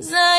The